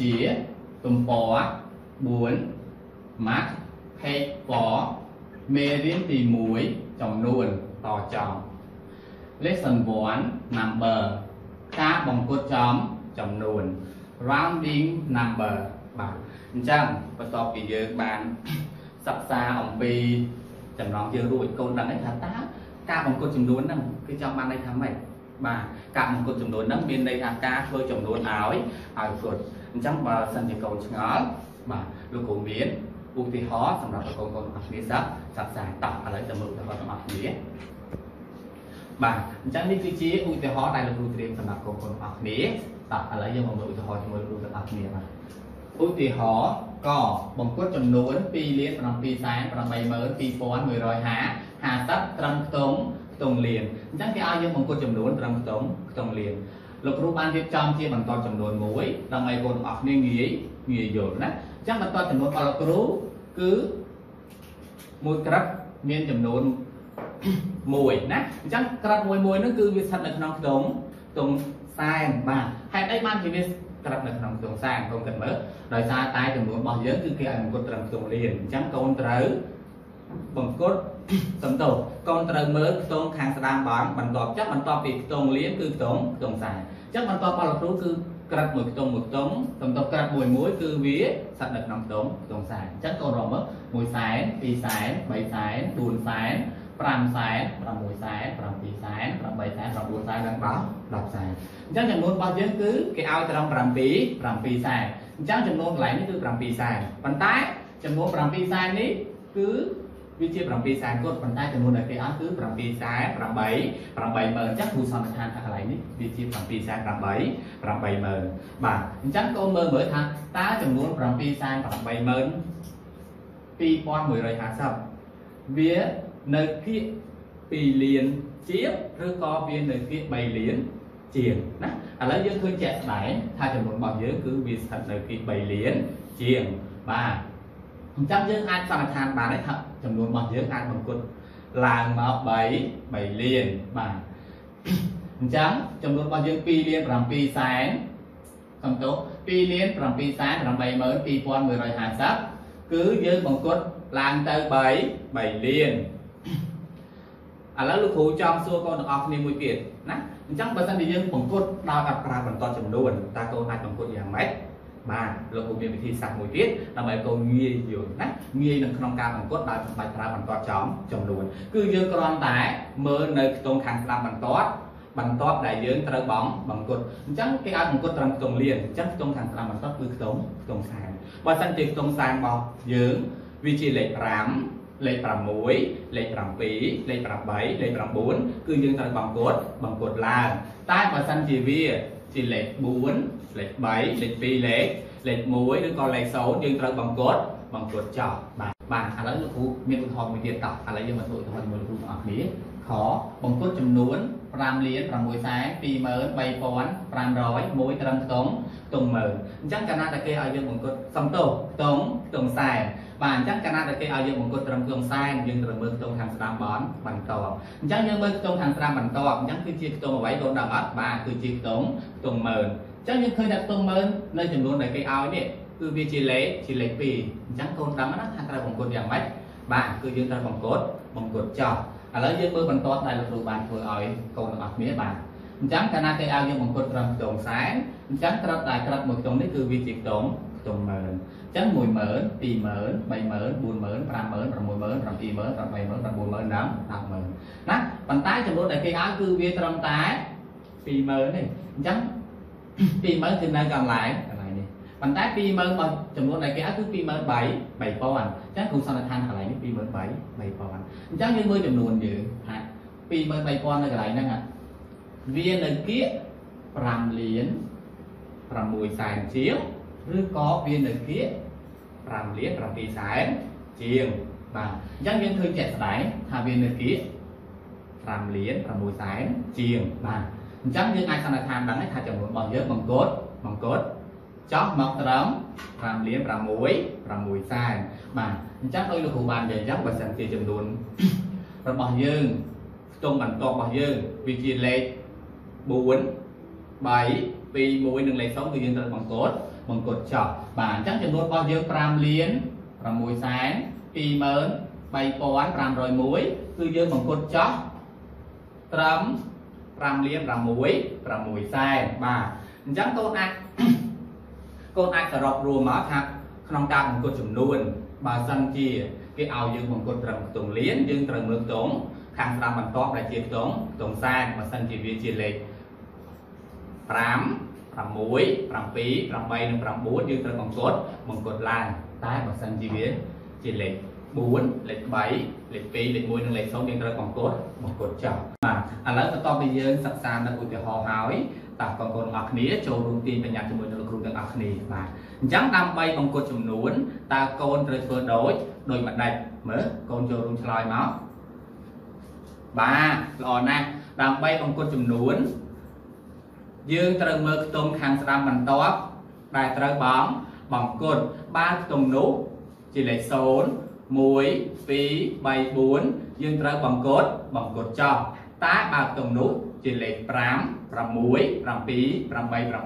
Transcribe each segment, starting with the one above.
ជាទំព័រ4 mark page 4មេរៀនទី1ចំនួនតចំ lesson 1 number ការបង្គុតចំចំនួន rounding number បាទអញ្ចឹងបន្ទាប់ពីយើងបានសិក្សាអំពីចំណងយើងរួចកូនដឹងថាតើការបង្គុតចំនួនហ្នឹងគឺចង់បានន័យថាម៉េចបាទការបង្គុតចំនួនហ្នឹងមានន័យថាការធ្វើចំនួនឲ្យឲ្យគុត អញ្ចឹងបើសិនជាកូនឆ្ងល់បាទលោកគ្រូមានឧទាហរណ៍សម្រាប់កូនកូនទាំងអស់គ្នាសិក្សាតោះឥឡូវទៅមើលឧទាហរណ៍ទាំងអស់គ្នាបាទអញ្ចឹងនេះគឺជាឧទាហរណ៍ដែលលោកគ្រូត្រៀមសម្រាប់កូនកូនទាំងអស់គ្នាតោះឥឡូវយើងមកមើលឧទាហរណ៍ជាមួយលោកគ្រូទាំងអស់គ្នាបាទឧទាហរណ៍កបង្គុតចំនួន2លាន7សែន82150 50ត្រឹមខ្ទង់ខ្ទង់លានអញ្ចឹងគេឲ្យយើងបង្គុតចំនួនត្រឹមខ្ទង់ខ្ទង់លាន លោកគ្រូបានរៀបចំជាបន្តចំនួនមួយដើម្បីកូនទាំងអស់គ្នាងាយងាយយល់ណាអញ្ចឹងបន្តចំនួនរបស់លោកគ្រូគឺមួយក្រិតមានចំនួនមួយណាអញ្ចឹងក្រិតមួយមួយហ្នឹងគឺវាស្ថិតនៅក្នុងខ្ទង់ខ្ទង់សែនបាទហេតុអីបានជាវាក្រិតនៅក្នុងខ្ទង់សែនកូនគិតមើលដោយសារតែចំនួនរបស់យើងគឺគេឲ្យបង្គុតត្រឹមខ្ទង់លានអញ្ចឹងកូនត្រូវបង្គុត សំទោសកូនត្រូវមើលខ្ទង់ខាងស្ដាំបានបន្ទាប់ចុះបន្ទាប់ពីខ្ទង់លានគឺខ្ទង់ខ្ទង់ខ្សែអញ្ចឹងបន្ទាប់មកលោកគ្រូគឺក្រិតមួយខ្ទង់មួយខ្ទង់សំទោសក្រិតមួយមួយគឺវាស្ថិតនៅក្នុងខ្ទង់ខ្ទង់ខ្សែអញ្ចឹងកូនរកមើល1សែន2សែន3សែន4សែន5សែន6សែន7សែន8សែន9សែននិង10 10សែនអញ្ចឹងចំនួនរបស់យើងគឺគេឲ្យត្រឹម7 7សែនអញ្ចឹងចំនួនកន្លែងនេះគឺ7សែនប៉ុន្តែចំនួន7សែននេះគឺ វាជា7សែនគាត់ប៉ុន្តែចំនួនដែលគេឲ្យគឺ7សែន8 80000អញ្ចឹងគ្រូសន្និដ្ឋានថាកន្លែងនេះវាជា7សែន8 80000បាទអញ្ចឹងកូនមើលមើលថាតើចំនួន7សែន80000 2150វានៅគៀក2លានជាងឬក៏វានៅគៀក3លានជាងណាឥឡូវយើងឃើញជាក់ស្ដែងថាចំនួនរបស់យើងគឺវាស្ថិតនៅគៀក3លានជាងបាទ អញ្ចឹងយើងអាចសន្និដ្ឋានបានថាចំនួនរបស់យើងអាចបង្គុតឡើងមក3 3លានបាទអញ្ចឹងចំនួនរបស់យើង2លាន7សែនសំទោស2លាន7សែន82150គឺយើងបង្គុតឡើងទៅ3 3លានឥឡូវលោកគ្រូចង់សួរកូនទាំងអស់គ្នាមួយទៀតណាអញ្ចឹងបើសិនជាយើងបង្គុតដោយអត់ប្រើបន្តចំនួនតើកូនអាចបង្គុតយ៉ាងម៉េច បាទលោកគ្រូមានវិធីសាស្ត្រមួយទៀតដើម្បីកូនងាយយល់ណាងាយនៅក្នុងការបង្គុតដោយមិនបាច់ប្រើបន្តចំចំនួនគឺយើងគ្រាន់តែមើលនៅខ្ទង់ខាងស្ដាំបន្តបន្ទាប់ដែលយើងត្រូវបងបង្គុតអញ្ចឹងគេឲ្យបង្គុតត្រឹមខ្ទង់លានអញ្ចឹងខ្ទង់ខាងស្ដាំបន្ទាប់គឺខ្ទង់ខ្ទង់សែនបើសិនជាខ្ទង់សែនរបស់យើងវាជាលេខ5លេខ6លេខ7លេខ8លេខ9គឺយើងត្រូវបង្គុតបង្គុតឡើងតែបើសិនជាវា ជាលេខ4លេខ3លេខ2លេខលេខ1ឬក៏លេខ0យើងត្រូវបង្គុតបង្គុតចោលបាទបាទឥឡូវលោកគ្រូមានឧទាហរណ៍មួយទៀតតោះឥឡូវយើងមកធ្វើឧទាហរណ៍ជាមួយលោកគ្រូទាំងអស់គ្នាខបង្គុតចំនួន5លាន6សែន23500មួយត្រឹមខ្ទង់ខ្ទង់មើលអញ្ចឹងកាលណាតែគេឲ្យយើងបង្គុតសំទោសខ្ទង់ខ្ទង់សែន បាទអញ្ចឹងកាលណាតែគេឲ្យយើងបង្គុតត្រឹមខ្ទង់សែនយើងត្រូវមើលខ្ទង់ខាងស្ដាំបានបន្តអញ្ចឹងយើងមើលខ្ទង់ខាងស្ដាំបន្តអញ្ចឹងគឺជាខ្ទង់អ្វីកូនដឹងអត់បាទគឺជាខ្ទង់ខ្ទង់មើលអញ្ចឹងយើងឃើញថាខ្ទង់មើលនៅចំនួនដែលគេឲ្យនេះគឺវាជាលេខជាលេខ2អញ្ចឹងកូនដឹងណាថាត្រូវបង្គុតយ៉ាងម៉េចបាទគឺយើងត្រូវបង្គុតបង្គុតចោលឥឡូវយើងមើលបន្តដែលលោកគ្រូបានធ្វើឲ្យកូនទាំងអស់គ្នាបាទអញ្ចឹងកាលណាគេឲ្យយើងបង្គុតត្រឹមខ្ទង់ខ្សែអញ្ចឹងត្រឹមតែក្រិតមួយខ្ទង់នេះគឺវាជាខ្ទង់ខ្ទង់ម៉ឺនអញ្ចឹង10000 20000 30000 40000 50000 60000 70000 80000 90000និង100,000ណាប៉ុន្តែចំនួនដែលគេឲ្យគឺវាត្រឹមតែ20000ទេអញ្ចឹង20000គឺនៅកន្លែងប៉ុន្តែ20000របស់ចំនួនដែលគេឲ្យគឺ23000 3000អញ្ចឹងគ្រូសន្និដ្ឋានកន្លែងនេះ23000 3000អញ្ចឹងយើងមើលចំនួនយើងថា23000នៅកន្លែងហ្នឹងវានៅគៀក5លាន6សែនជាង ឬក៏វានៅគៀក5លាន7សែនជាងបាទអញ្ចឹងយើងឃើញជាក់ស្ដែងថាវានៅគៀក5លាន6សែនជាងបាទអញ្ចឹងយើងអាចសន្និដ្ឋានដឹងថាចំនួនរបស់យើងបង្កត់បង្កត់ចោះមកត្រឹម5លាន6 6សែនបាទអញ្ចឹងដោយលោកគ្រូបាននិយាយអញ្ចឹងបើសិនជាចំនួនរបស់យើងខ្ទង់បន្ទាប់របស់យើងវាជាលេខ4 3 2 1និងលេខ0គឺយើងត្រូវបង្កត់ បបង្គត់ចោះបាទអញ្ចឹងចំនួនរបស់យើង5លាន6សែន23501គឺយើងបង្គត់ចោះត្រឹម5លាន6 6សែនបាទអញ្ចឹងកូនអាចកូនអាចសរុបរួមមកថាក្នុងការបង្គត់ចំនួនបើសិនជាគេឲ្យយើងបង្គត់ត្រឹមខ្ទង់លានយើងត្រូវមើលខ្ទង់ខាងស្ដាំបន្ទាប់ដែលជាខ្ទង់ខ្ទង់សែនបើសិនជាវាជាលេខ5 6 7 8និង9យើងត្រូវបង្គត់បង្គត់ឡើងតែបើសិនជាវាជាលេខ4លេខ3លេខ2លេខ1និងលេខ0យើងត្រូវបង្គត់បង្គត់ចោលបាទឥឡូវបន្ទាប់ពីយើងសិក្សានៅឧទាហរណ៍ហើយតើបងប្អូនទាំងអស់គ្នាចូលរួមទាញបញ្ញត្តិជាមួយនឹងលោកគ្រូទាំងអស់គ្នាបាទអញ្ចឹងដើម្បីបង្គត់ចំនួនតើកូនត្រូវធ្វើដូចដូចម្ដេចមើលកូនចូលរួមឆ្លើយមកបាទល្អណាស់ដើម្បីបង្គត់ចំនួន យើងត្រូវមើលខ្ទង់ខាងស្ដាំបន្ទាប់ដែលត្រូវបងបង្គត់បានខ្ទង់នោះជាលេខ0 1 2 3 4យើងត្រូវបង្គត់បង្គត់ចោលតែបើខ្ទង់នោះជាលេខ5 6 7 8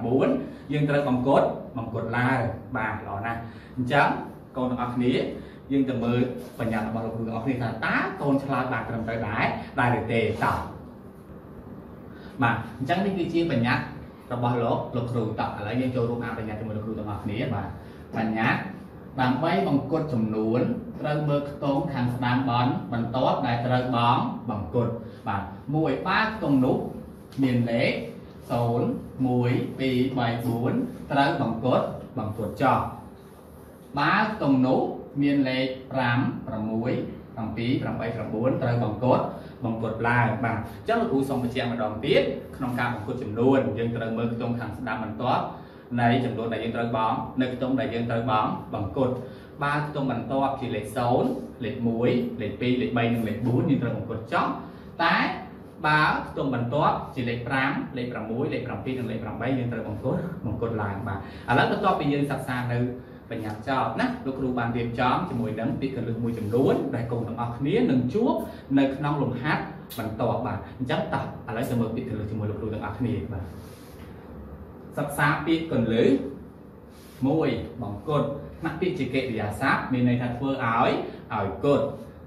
9យើងត្រូវបង្គត់បង្គត់ឡើងបាទល្អណាស់អញ្ចឹងកូនទាំងអស់គ្នាយើងទៅមើលបញ្ញារបស់លោកគ្រូទាំងអស់គ្នាថាតើកូនឆ្លើយបានត្រឹមត្រូវដែរដែរឬទេតោះ បាទអញ្ចឹងនេះគឺជាបញ្ញត្តិរបស់លោកលោកគ្រូតោះឥឡូវយើងចូលរួមអានបញ្ញត្តិជាមួយលោកគ្រូទាំងអស់គ្នាបាទបញ្ញត្តិដើម្បីបង្គត់ចំនួនត្រូវមើលខ្ទង់ខាងស្ដាំបនបន្ទាប់ដែលត្រូវបងបង្គត់បាទមួយបាខ្ទង់នោះមានលេខ0 1 2 3 4ត្រូវបង្គត់បង្គត់ចោះបើខ្ទង់នោះមានលេខ5 6 7 8 9ត្រូវបង្គត់បង្គត់ឡើងបាទអញ្ចឹងលោកគ្រូសូមបញ្ជាក់ម្ដងទៀតក្នុងការបង្គត់ចំនួនយើងត្រូវមើលខ្ទង់ខាងស្ដាំបន្ទាប់នៃចំនួនដែលយើងត្រូវបងនៅខ្ទង់ដែលយើងត្រូវបងបង្គត់បើខ្ទង់បន្ទាប់ជាលេខ0លេខ1លេខ2លេខ3និងលេខ4យើងត្រូវបង្គត់ចោះតែបើខ្ទង់បន្ទាប់ជាលេខ5លេខ6លេខ7និងលេខ8យើងត្រូវបង្គត់បង្គត់ឡើងបាទឥឡូវបន្ទាប់ពីយើងសិក្សានៅ បញ្ញត្តិចោលណាលោកគ្រូបានរៀបចំជាមួយនឹងពីកលឹះមួយចំនួនដែលកូនទាំងអស់គ្នានឹងជួបនៅក្នុងលំហាត់បន្តបាទអញ្ចឹងតោះឥឡូវទៅមើលពីកលឹះជាមួយលោកគ្រូទាំងអស់គ្នាបាទសិក្សាពាក្យកលឹះ1បង្គត់ថ្នាក់ពាក្យជាកិរិយាសព្ទមានន័យថាធ្វើឲ្យឲ្យគត់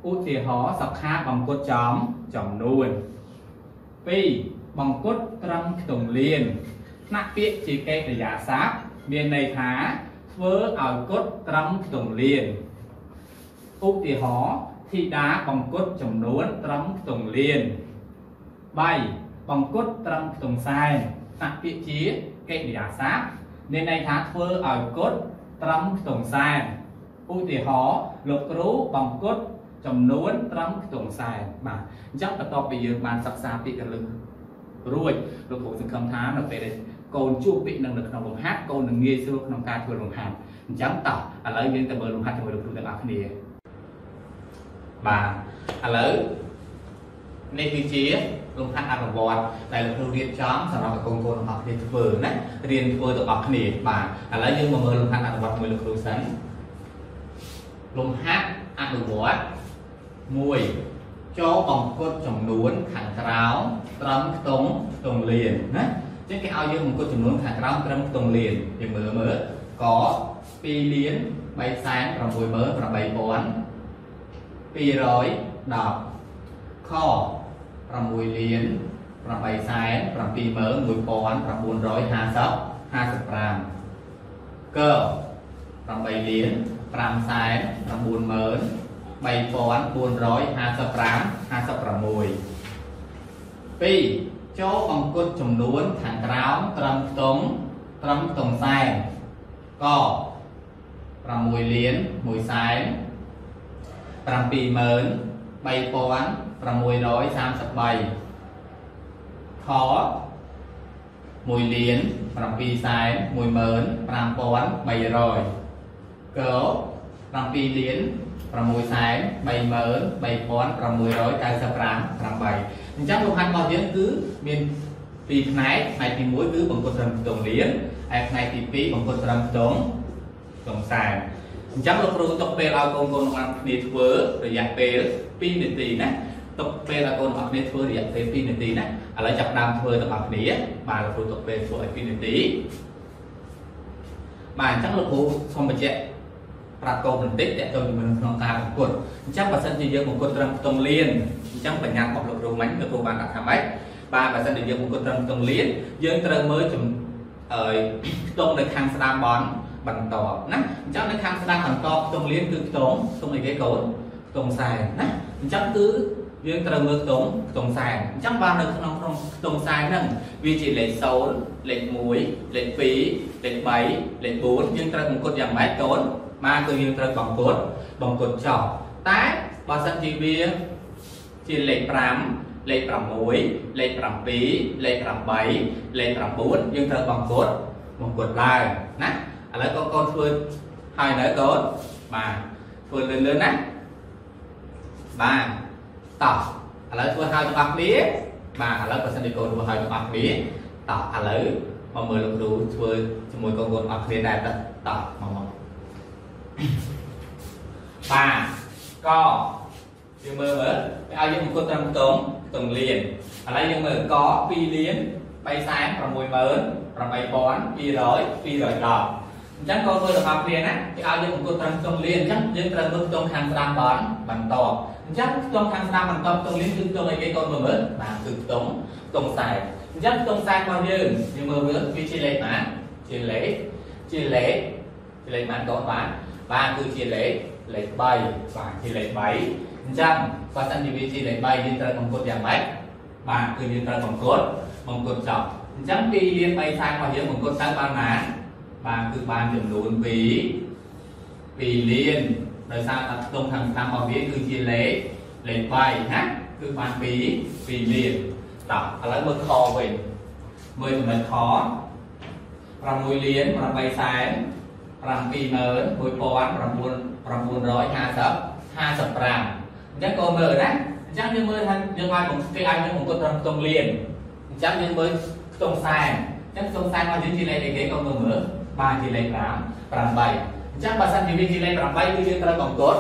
ឧទាហរណ៍សខាបង្គត់ចំចំនួន2បង្គត់ត្រឹមខ្ទង់លៀនថ្នាក់ពាក្យជាកិរិយាសព្ទមានន័យថា ធ្វើឲ្យគត់ត្រឹមខ្ទង់លៀនឧទាហរណ៍ធីតាបង្គត់ចំនួនត្រឹមខ្ទង់លៀន3បង្គត់ត្រឹមខ្ទង់សែនតាក់ពាក្យជាកិរិយាសព្ទមានន័យថាធ្វើឲ្យគត់ត្រឹមខ្ទង់សែនឧទាហរណ៍លោកគ្រូបង្គត់ចំនួនត្រឹមខ្ទង់សែនបាទអញ្ចឹងបន្ទាប់ពីយើងបានសិក្សាពីកលឹះរួចលោកគ្រូសង្ឃឹមថានៅពេលដែល កូនជួបពាក្យនឹងនៅក្នុងលំហាត់កូននឹងងាយស្រួលក្នុងការធ្វើលំហាត់អញ្ចឹងតោះឥឡូវយើងទៅមើលលំហាត់ជាមួយលោកគ្រូទាំងអស់គ្នាបាទឥឡូវនេះគឺជាលំហាត់អនុវត្តដែលលោកគ្រូរៀបចំសម្រាប់ឲ្យកូនកូនទាំងអស់គ្នាធ្វើណារៀនធ្វើទាំងអស់គ្នាបាទឥឡូវយើងមកមើលលំហាត់អនុវត្តជាមួយលោកគ្រូសិនលំហាត់អនុវត្ត1ចូលបង្គត់ចំនួនខាងក្រោមត្រឹមខ្ទង់ខ្ទង់លៀនណា ចឹងគេឲ្យយើងអង្គុយចំនួនខាងក្រោមត្រឹមខ្ទង់លានយើងមើលមើលក2លាន3សែន68000 210ខ6លាន8សែន71950 55ក8លាន5សែន90455 56 2 ចូលអង្គត់ចំនួនខាងក្រោមត្រឹមខ្ទង់ត្រឹមខ្ទង់សែនក6លាន1សែន73633ខ1លាន7សែន15300ក7លាន 6សែន33695 8អញ្ចឹងលំហាត់របស់យើងគឺមានពីរផ្នែកផ្នែកទី1គឺបង្គត់ត្រឹមខ្ទង់លៀនហើយផ្នែកទី2បង្គត់ត្រឹមខ្ទង់ខ្ទង់សែនអញ្ចឹងលោកគ្រូទុកពេលឲ្យកូនកូនទាំងអស់គ្នាធ្វើរយៈពេល2នាទីណាទុកពេលឲ្យកូនទាំងអស់គ្នាធ្វើរយៈពេល2នាទីណាឥឡូវចាប់ដើមធ្វើទាំងអស់គ្នាបាទលោកគ្រូទុកពេលធ្វើឲ្យ2នាទីបបាទអញ្ចឹងលោកគ្រូសូមបញ្ជាក់ ប្រាប់កូនបន្តិចតើទៅជាមួយក្នុងការបង្គាត់អញ្ចឹងបើសិនជាយើងបង្គាត់ត្រឹមខ្ទង់លៀនអញ្ចឹងបញ្ញារបស់លោកគ្រូមិញលោកគ្រូបានដាក់ថាម៉េចបាទបើសិនជាយើងបង្គាត់ត្រឹមខ្ទង់លៀនយើងត្រូវមើលចំអឺខ្ទង់នៅខាងស្ដាំបនបន្តណាអញ្ចឹងនៅខាងស្ដាំបន្តខ្ទង់លៀនគឺខ្ទង់ខ្ទង់អីគេកូនខ្ទង់ខ្សែណាអញ្ចឹងគឺយើងត្រូវមើលខ្ទង់ខ្ទង់ខ្សែអញ្ចឹងបាននៅក្នុងក្នុងខ្ទង់ខ្សែហ្នឹងវាជាលេខ0លេខ1លេខ2លេខ3លេខ4យើងត្រូវបង្គុតយ៉ាងម៉េចកូន បានគឺយើងត្រូវបង្គុតបង្គុតចោលតែបើសិនជាវាជាលេខ5លេខ6លេខ7លេខ8លេខ9យើងត្រូវបង្គុតបង្គុតឡើងណាឥឡូវកូនកូនធ្វើហើយនៅកូនបាទធ្វើលឿនលឿនណាបាទតោះឥឡូវធ្វើហើយទាំងអស់គ្នាបាទឥឡូវបើសិនជាកូនធ្វើហើយទាំងអស់គ្នាតោះឥឡូវមកមើលលោកគ្រូធ្វើជាមួយកូនកូនអស់គ្នាដែរតតោះមកមក បាទកយើងមើលមើលឲ្យយើងអង្គុយត្រឹមខ្ទង់ខ្ទង់លៀនឥឡូវយើងមើលក2លៀន3សែន68210អញ្ចឹងក៏ធ្វើរបស់គ្នាណាគេឲ្យយើងអង្គុយត្រឹមខ្ទង់លៀនអញ្ចឹងយើងត្រូវមើលខ្ទង់ខាងស្ដាំបានបន្តអញ្ចឹងខ្ទង់ខាងស្ដាំបន្តខ្ទង់លៀនគឺខ្ទង់អីគេកូនមើលមើលបាទគឺខ្ទង់ខ្ទង់ខ្សែអញ្ចឹងខ្ទង់ខ្សែរបស់យើងយើងមើលមើលវាជាលេខណាជាលេខជាលេខជាលេខប៉ុន្មានកូនបាទ បាទគឺជាលេខលេខ3បាទជាលេខ3អញ្ចឹងបើសិនជាវាជាលេខ3យើងត្រូវបង្គុតយ៉ាងម៉េចបាទគឺយើងត្រូវបង្គុតបង្គុតចប់អញ្ចឹង2លាន3សាយរបស់យើងបង្គុតទៅបានណាបាទគឺបានចំនួន2 2លានដោយសារតែខ្ទង់ខាងតាមរបស់វាគឺជាលេខលេខ3ណាគឺបាន2 2លានតោះឥឡូវមើលខវិញមើលចំណុចខ6លាន8សែន 71950 55អញ្ចឹងកូនមើលណាអញ្ចឹងយើងមើលថាយើងឲ្យគេឲ្យយើងអង្គុយត្រឹមខ្ទង់លៀនអញ្ចឹងយើងមើលខ្ទង់សែនអញ្ចឹងខ្ទង់សែនរបស់យើងជាលេខអីគេកូនមើលមើលបាទជាលេខ5 8អញ្ចឹងបើសិនជាវាជាលេខ8គឺយើងត្រូវបង្គុត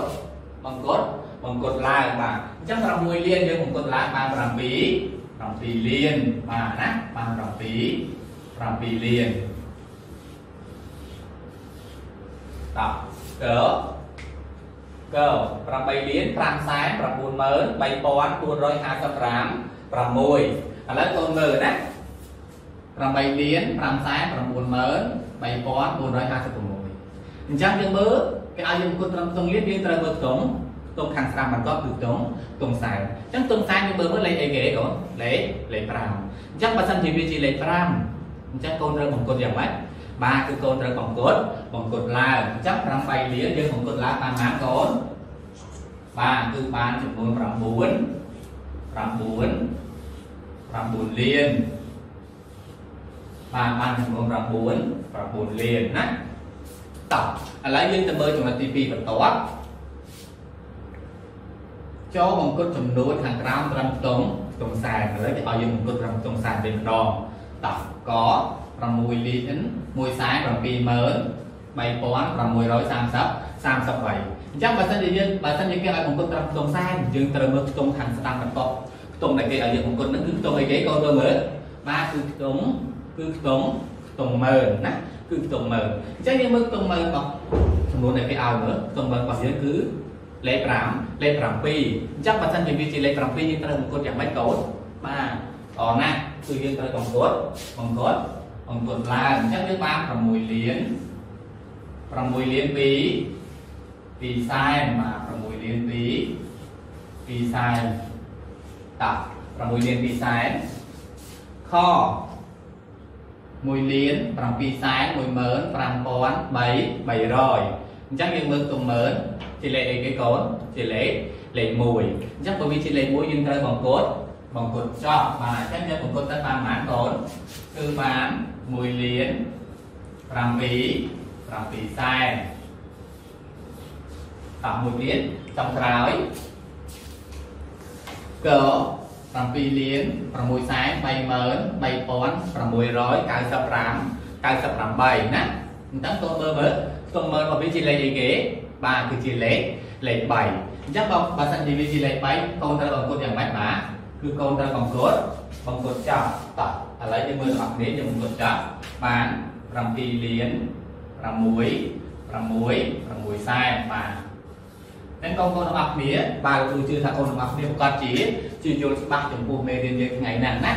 បង្គុតបង្គុតឡើងបាទអញ្ចឹង6លានយើងបង្គុតឡើងបាន7 7លានបាទណាបាន7 7លាន តោះកើកើ8លាន5សែន93455 6ឥឡូវកូនមើលណា8លាន5សែន956អញ្ចឹងយើងមើលគេឲ្យយើងអង្គុយត្រឹមខ្ទង់លានយើងត្រូវមើលខ្ទង់ខ្ទង់ខាងស្ដាំបន្ទាប់គឺខ្ទង់ខ្ទង់សែនអញ្ចឹងខ្ទង់សែនយើងមើលមើលលេខអីគេកូនលេខលេខ5អញ្ចឹងបើសិនជាវាជាលេខ5អញ្ចឹងកូនត្រូវបង្គុតយ៉ាងម៉េច បាទគឺកូនត្រូវបង្គុតបង្គុតឡើងអញ្ចឹង8លានយើងបង្គុតឡើងបានណាកូនបាទគឺបានចំនួន9 9 9លានបាទបានចំនួន9 9លានណាតោះឥឡូវយើងទៅមើលចំណុចទី2បន្ទាប់ចូលបង្គុតចំនួនខាងក្រោមត្រឹមខ្ទង់ខ្ទង់ខ្សែឥឡូវគេឲ្យយើងបង្គុតត្រឹមខ្ទង់ខ្សែវិញម្ដង តោះក6លាន1សែន70000 3630 33អញ្ចឹងបើសិនជាយើងបើសិនជាគេឲ្យបង្គុតត្រឹមខ្ទង់សែនយើងត្រូវមើលខ្ទង់ខាងស្ដាំបន្ទាប់ខ្ទង់ដែលគេឲ្យយើងបង្គុតហ្នឹងគឺខ្ទង់អីគេក៏ទៅមើលបាទគឺខ្ទង់គឺខ្ទង់ខ្ទង់ម៉ឺនណាគឺខ្ទង់ម៉ឺនអញ្ចឹងយើងមើលខ្ទង់ម៉ឺនរបស់ចំនួនដែលគេឲ្យមើលខ្ទង់ម៉ឺនរបស់យើងគឺលេខ5លេខ7អញ្ចឹងបើសិនជាវាជាលេខ7យើងត្រូវបង្គុតយ៉ាងម៉េចកូនបាទអរណាស់ គឺយើងត្រូវបង្គុតបង្គុតអង្គត់ឡើងអញ្ចឹងយើងបាន6លាន6លាន2 2សែនបាទ6លាន2 2សែនតោះ6លាន2សែនខ1លាន7សែន15300 300អញ្ចឹងយើងមើលទុំមើលជាលេខអីគេកូនជាលេខលេខ1អញ្ចឹងបើវាជាលេខ1យើងត្រូវបង្កត់ បង្កត់ចប់បាទអញ្ចឹងយើងបង្កត់ទៅបានប៉ុន្មានកូនគឺបាន1លាន7 7សែនតោះ1លានចំក្រោយក7លាន6សែន33695 98ណាអញ្ចឹងតើមើលមើលខ្ទង់មើលរបស់វាជាលេខអីគេបាទគឺជាលេខលេខ3អញ្ចឹងបើបើសិនជាវាជាលេខ3កូនត្រូវអង្គុតយ៉ាងម៉េចបាទ គឺកូនត្រូវអង្គុតអង្គុតចោលតោះឥឡូវយើងមើលរបស់គ្នាយើងអង្គុតចោលបាន7លានសែនបាទហ្នឹងបងប្អូនទាំងអស់គ្នាបាទលោកគ្រូជឿថាបងប្អូនទាំងអស់គ្នាប្រកាសជាជឿយល់ច្បាស់ចំពោះមេរៀនយើងថ្ងៃនេះណា